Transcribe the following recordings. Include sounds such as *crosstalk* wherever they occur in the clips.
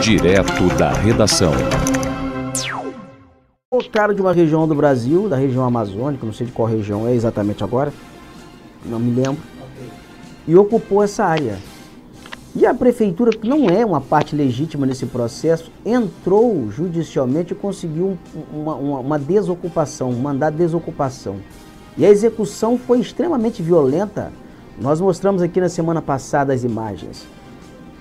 Direto da redação. O cara de uma região do Brasil, da região amazônica, não sei de qual região é exatamente agora, não me lembro, e ocupou essa área. E a prefeitura, que não é uma parte legítima nesse processo, entrou judicialmente e conseguiu uma, uma, uma desocupação, um mandado de desocupação. E a execução foi extremamente violenta. Nós mostramos aqui na semana passada as imagens,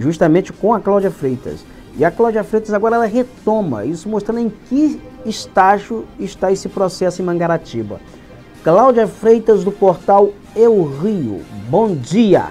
justamente com a Cláudia Freitas. E a Cláudia Freitas agora ela retoma, isso mostrando em que estágio está esse processo em Mangaratiba. Cláudia Freitas do portal Eu Rio. Bom dia.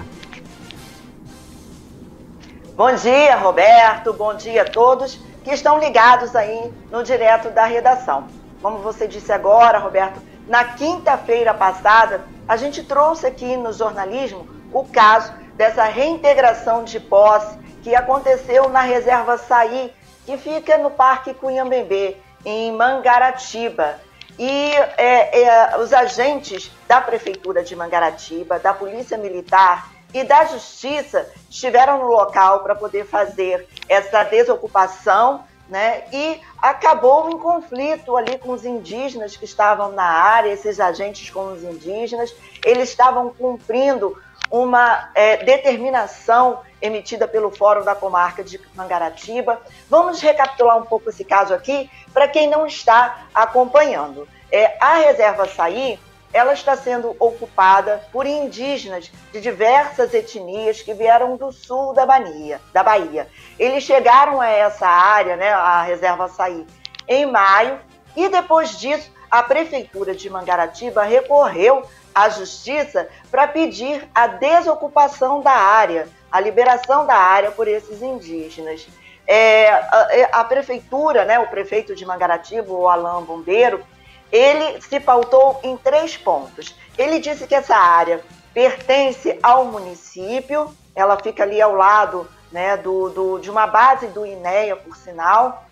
Bom dia, Roberto. Bom dia a todos que estão ligados aí no direto da redação. Como você disse agora, Roberto, na quinta-feira passada, a gente trouxe aqui no jornalismo o caso dessa reintegração de posse que aconteceu na reserva Saí, que fica no Parque Cunhambembê, em Mangaratiba. E é, é, os agentes da Prefeitura de Mangaratiba, da Polícia Militar e da Justiça estiveram no local para poder fazer essa desocupação, né? E acabou em conflito ali com os indígenas que estavam na área, esses agentes com os indígenas, eles estavam cumprindo uma é, determinação emitida pelo Fórum da Comarca de Mangaratiba. Vamos recapitular um pouco esse caso aqui para quem não está acompanhando. É, a reserva Saí, ela está sendo ocupada por indígenas de diversas etnias que vieram do sul da Bahia. Da Bahia. Eles chegaram a essa área, né, a reserva Saí, em maio e depois disso a prefeitura de Mangaratiba recorreu à justiça para pedir a desocupação da área, a liberação da área por esses indígenas. É, a, é, a, prefeitura, né, o prefeito de Mangaratiba, o Alain Bombeiro, ele se pautou em três pontos. Ele disse que essa área pertence ao município, ela fica ali ao lado né, do, do, de uma base do INEA, por sinal.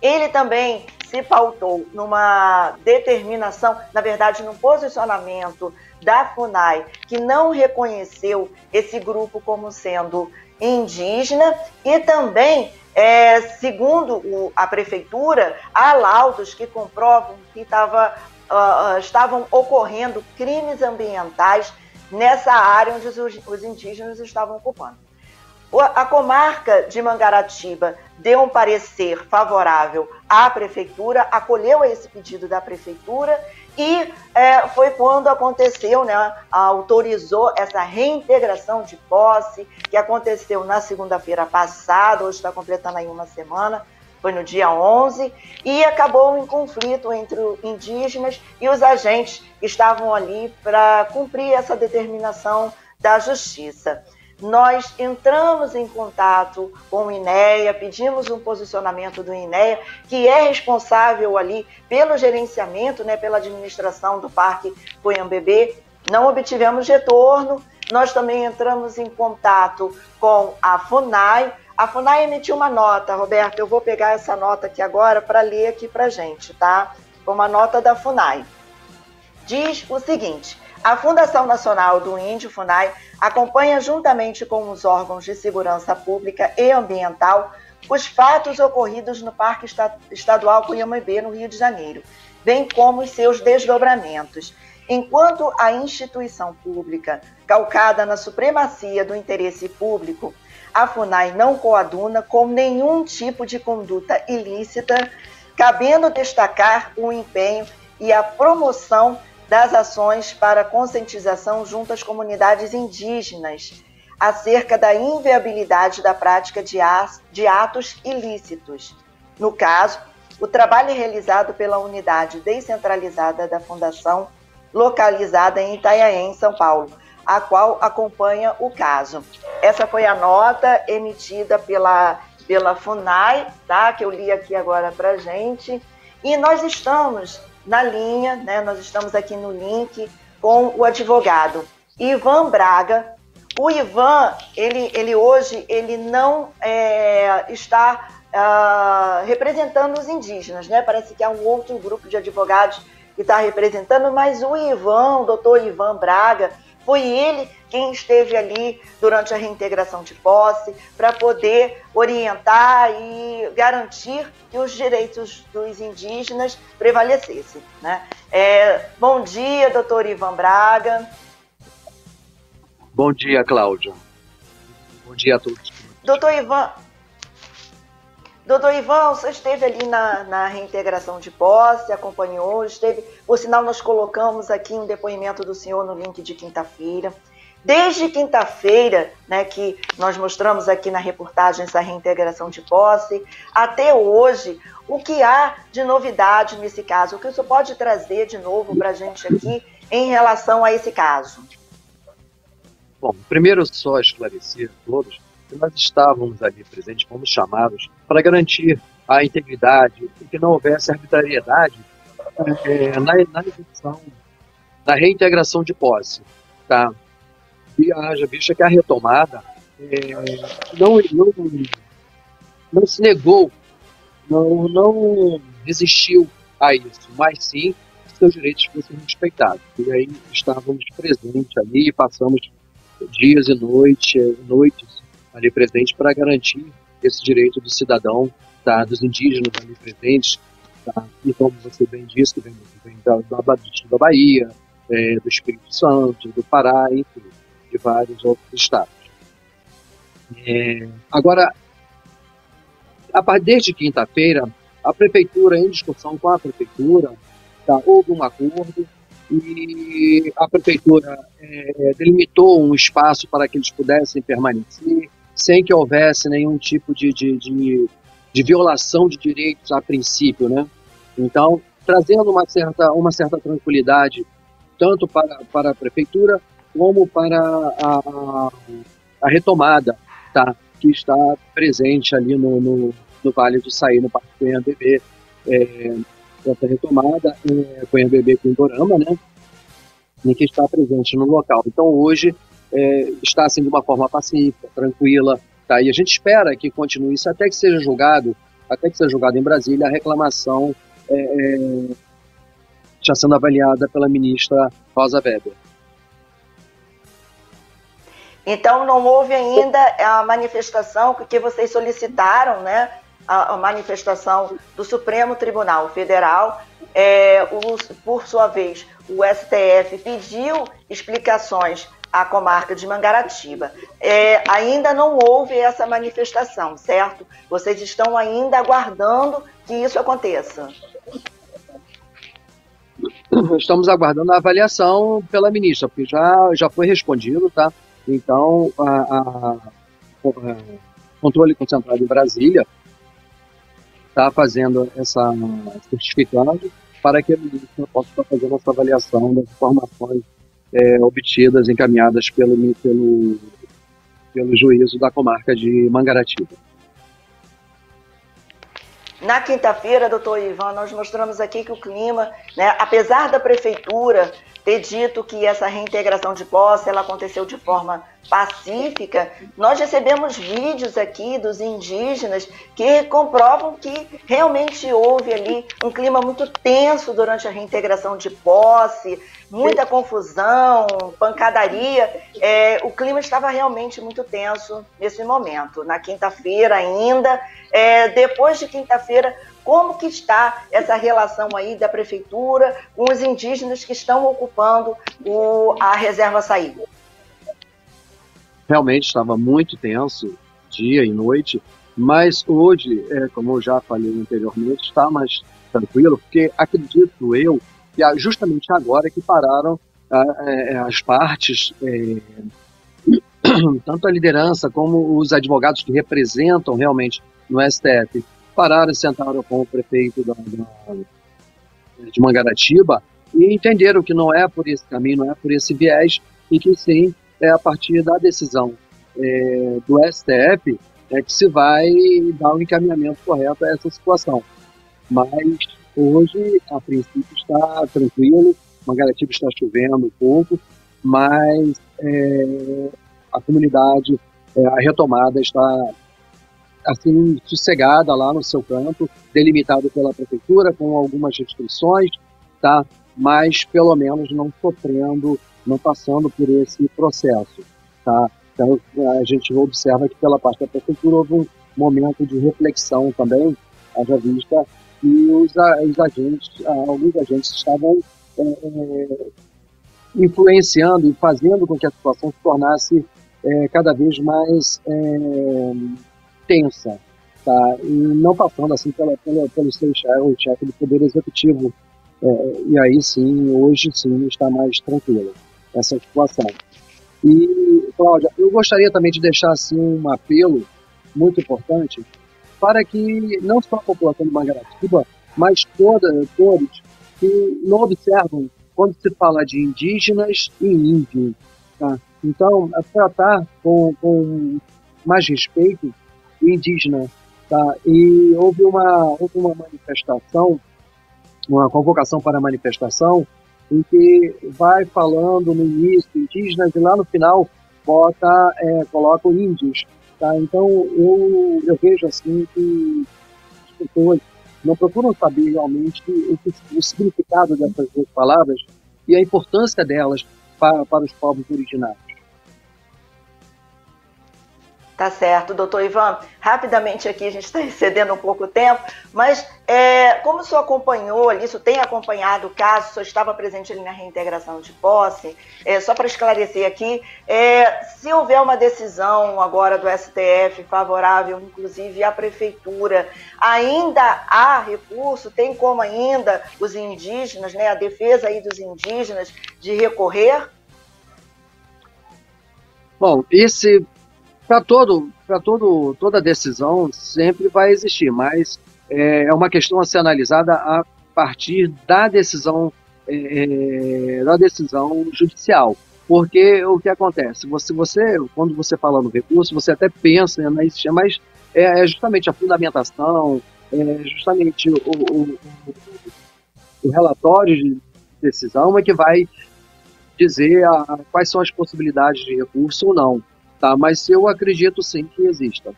Ele também se pautou numa determinação, na verdade, num posicionamento da FUNAI, que não reconheceu esse grupo como sendo indígena e também é, segundo o, a prefeitura, há laudos que comprovam que tava, uh, estavam ocorrendo crimes ambientais nessa área onde os, os indígenas estavam ocupando. A comarca de Mangaratiba deu um parecer favorável à prefeitura, acolheu esse pedido da prefeitura e é, foi quando aconteceu, né, autorizou essa reintegração de posse, que aconteceu na segunda-feira passada, hoje está completando aí uma semana, foi no dia 11, e acabou em conflito entre indígenas e os agentes que estavam ali para cumprir essa determinação da justiça nós entramos em contato com o INEA, pedimos um posicionamento do INEA, que é responsável ali pelo gerenciamento, né, pela administração do Parque Coiambebê. Não obtivemos retorno. Nós também entramos em contato com a FUNAI. A FUNAI emitiu uma nota, Roberto, eu vou pegar essa nota aqui agora para ler aqui para gente, tá? Uma nota da FUNAI. Diz o seguinte: a Fundação Nacional do Índio, FUNAI, acompanha juntamente com os órgãos de segurança pública e ambiental os fatos ocorridos no Parque Estadual Cunhamambê, no Rio de Janeiro, bem como os seus desdobramentos. Enquanto a instituição pública, calcada na supremacia do interesse público, a FUNAI não coaduna com nenhum tipo de conduta ilícita, cabendo destacar o empenho e a promoção das ações para conscientização junto às comunidades indígenas acerca da inviabilidade da prática de atos ilícitos. No caso, o trabalho realizado pela unidade descentralizada da Fundação, localizada em Itaiaém, em São Paulo, a qual acompanha o caso. Essa foi a nota emitida pela, pela FUNAI, tá? que eu li aqui agora para gente. E nós estamos na linha, né? Nós estamos aqui no link com o advogado Ivan Braga. O Ivan, ele, ele hoje, ele não é, está uh, representando os indígenas, né? Parece que há um outro grupo de advogados que está representando, mas o Ivan, o doutor Ivan Braga, foi ele quem esteve ali durante a reintegração de posse, para poder orientar e garantir que os direitos dos indígenas prevalecessem. Né? É, bom dia, doutor Ivan Braga. Bom dia, Cláudia. Bom dia a todos. Doutor Ivan, Doutor Ivan, você esteve ali na, na, reintegração de posse, acompanhou, esteve. Por sinal, nós colocamos aqui um depoimento do senhor no link de quinta-feira. Desde quinta-feira, né, que nós mostramos aqui na reportagem essa reintegração de posse, até hoje, o que há de novidade nesse caso? O que você pode trazer de novo para a gente aqui em relação a esse caso? Bom, primeiro só esclarecer a todos que nós estávamos ali presentes, fomos chamados para garantir a integridade e que não houvesse arbitrariedade é, na, na na reintegração de posse. Tá? E haja vista que a retomada é, não, não, não se negou, não, não resistiu a isso, mas sim seus direitos fossem respeitados. E aí estávamos presentes ali passamos dias e noites, noites ali presente para garantir esse direito do cidadão, tá, dos indígenas ali presentes, tá, e como você bem disse, que vem, vem da, da, da Bahia, é, do Espírito Santo, do Pará, enfim, vários outros estados. É, agora, a, desde quinta-feira, a prefeitura, em discussão com a prefeitura, tá, houve um acordo e a prefeitura é, delimitou um espaço para que eles pudessem permanecer, sem que houvesse nenhum tipo de, de, de, de violação de direitos a princípio, né? Então, trazendo uma certa, uma certa tranquilidade tanto para, para a prefeitura como para a, a retomada, tá? Que está presente ali no, no, no Vale do Saí, no Parque Cunha Bebê, é, essa retomada, é, Cunha Bebê Pindorama, né? E que está presente no local. Então, hoje, é, está assim de uma forma pacífica, tranquila, tá? E a gente espera que continue isso até que seja julgado, até que seja julgado em Brasília a reclamação é, é, já sendo avaliada pela ministra Rosa Weber. Então não houve ainda a manifestação que vocês solicitaram, né? A, a manifestação do Supremo Tribunal Federal. É, o, por sua vez, o STF pediu explicações a comarca de Mangaratiba. É, ainda não houve essa manifestação, certo? Vocês estão ainda aguardando que isso aconteça. Estamos aguardando a avaliação pela ministra, porque já, já foi respondido, tá? Então, a controle concentrado em Brasília está fazendo essa certificado para que a ministra possa estar fazendo essa avaliação das informações é, obtidas, encaminhadas pelo, pelo, pelo juízo da comarca de Mangaratiba. Na quinta-feira, doutor Ivan, nós mostramos aqui que o clima, né, apesar da prefeitura ter dito que essa reintegração de posse ela aconteceu de forma pacífica, nós recebemos vídeos aqui dos indígenas que comprovam que realmente houve ali um clima muito tenso durante a reintegração de posse, muita confusão, pancadaria. É, o clima estava realmente muito tenso nesse momento. Na quinta-feira ainda, é, depois de quinta-feira, como que está essa relação aí da prefeitura com os indígenas que estão ocupando o, a reserva saída? Realmente estava muito tenso, dia e noite, mas hoje, é, como eu já falei anteriormente, está mais tranquilo, porque acredito eu que justamente agora que pararam é, as partes, é, *clears throat* tanto a liderança como os advogados que representam realmente no STF, pararam e sentaram com o prefeito da, da, de Mangaratiba e entenderam que não é por esse caminho, não é por esse viés, e que sim é a partir da decisão é, do STF é que se vai dar o um encaminhamento correto a essa situação. Mas hoje, a princípio, está tranquilo, Mangaratiba está chovendo um pouco, mas é, a comunidade, é, a retomada está assim, sossegada lá no seu campo, delimitado pela prefeitura, com algumas restrições, tá? mas pelo menos não sofrendo, não passando por esse processo. Tá? Então, a gente observa que pela parte da prefeitura houve um momento de reflexão também, haja vista que os, os agentes, alguns agentes estavam é, influenciando e fazendo com que a situação se tornasse é, cada vez mais tensa, tá? E não passando assim pela, pela, pelo seu chefe, o chefe do Poder Executivo. É, e aí sim, hoje sim, está mais tranquila essa situação. E, Cláudia, eu gostaria também de deixar assim um apelo muito importante para que não só a população de Mangaratiba, mas toda, todos que não observam quando se fala de indígenas e índios. Tá? Então, é tratar com, com mais respeito indígena. Tá? E houve uma, houve uma manifestação, uma convocação para manifestação, em que vai falando no início indígenas e lá no final bota, é, coloca índios. Tá? Então, eu, eu vejo assim que as pessoas não procuram saber realmente o, o significado dessas duas palavras e a importância delas para, para os povos originários. Tá certo, doutor Ivan. Rapidamente aqui, a gente *laughs* está excedendo um pouco o tempo, mas é, como o senhor acompanhou ali, o senhor tem acompanhado o caso, o senhor estava presente ali na reintegração de posse, é, só para esclarecer aqui, é, se houver uma decisão agora do STF favorável, inclusive à prefeitura, ainda há recurso, tem como ainda os indígenas, né, a defesa aí dos indígenas de recorrer? Bom, esse para todo, para todo, toda decisão sempre vai existir, mas é, é uma questão a ser analisada a partir da decisão, é, é, da decisão judicial. Porque o que acontece? Você, você, quando você fala no recurso, você até pensa né, mas é, é, justamente a fundamentação, é justamente o, o, o, relatório de decisão é que vai dizer a, quais são as possibilidades de recurso ou não. Tá? Mas eu acredito sim que exista.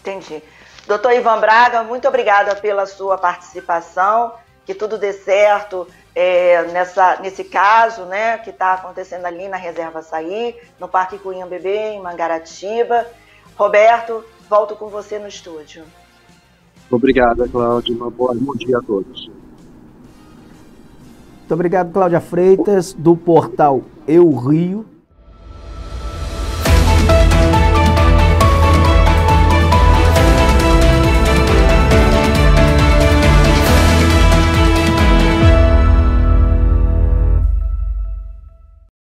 Entendi. Doutor Ivan Braga, muito obrigada pela sua participação. Que tudo dê certo é, nessa, nesse caso né, que está acontecendo ali na Reserva Saí, no Parque Cunha Bebê, em Mangaratiba. Roberto, volto com você no estúdio. Obrigada, Cláudia. bom dia a todos. Muito obrigado, Cláudia Freitas, do portal Eu Rio.